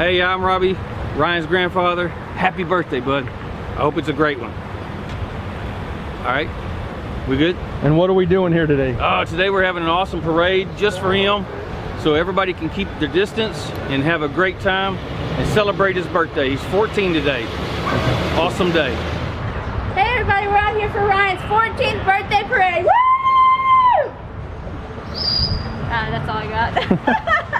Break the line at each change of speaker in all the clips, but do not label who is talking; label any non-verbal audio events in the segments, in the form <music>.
Hey, I'm Robbie, Ryan's grandfather. Happy birthday, bud. I hope it's a great one. All right, we good?
And what are we doing here today?
Uh, today we're having an awesome parade just for him, so everybody can keep their distance and have a great time and celebrate his birthday. He's 14 today. Awesome day.
Hey everybody, we're out here for Ryan's 14th birthday parade. Woo! Uh, that's all I got. <laughs>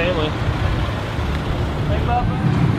family. Hey, Papa.